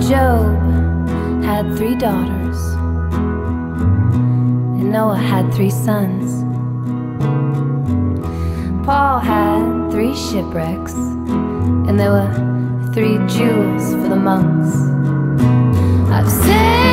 Job had three daughters, and Noah had three sons. Paul had three shipwrecks, and there were three Jews for the monks. I've said.